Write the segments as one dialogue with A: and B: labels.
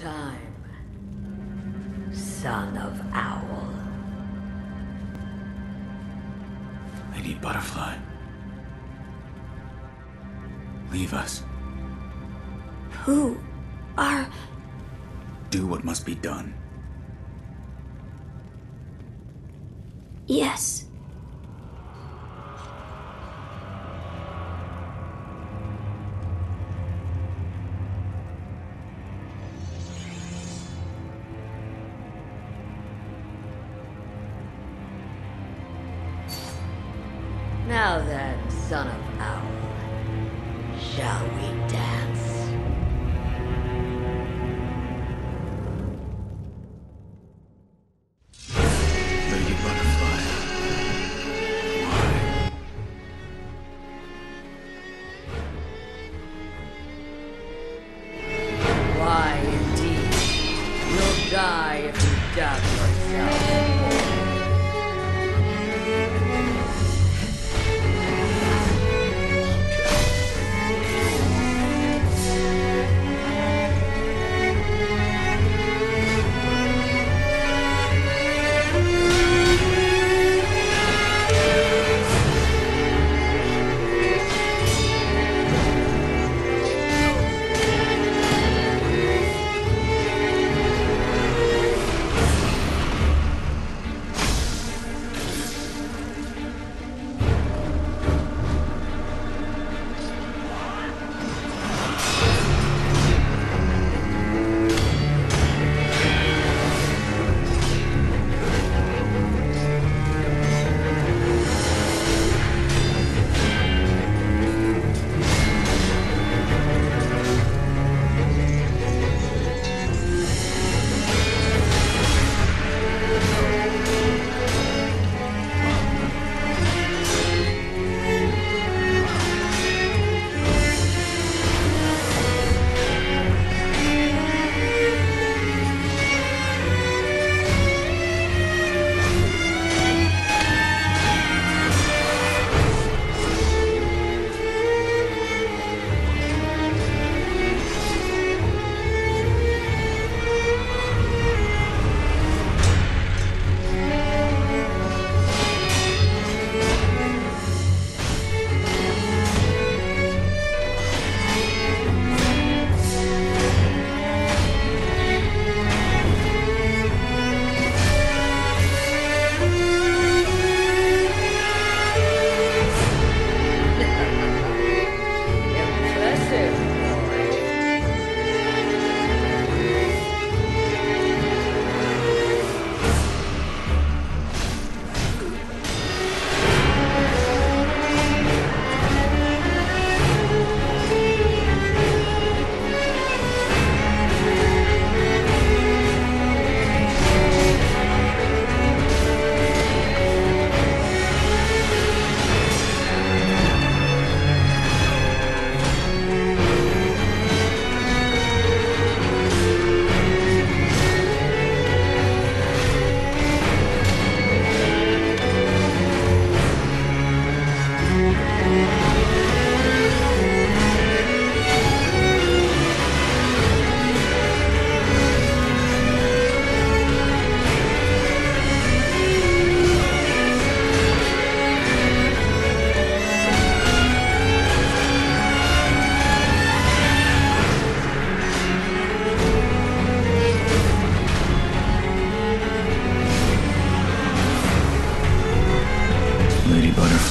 A: time. Son of Owl.
B: I need Butterfly. Leave us.
C: Who are.
B: Do what must be done.
C: Yes.
A: Now then, son of Owl, shall we dance?
B: Lady Butterfly. Why?
A: Why, indeed? You'll die if you doubt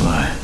B: Lady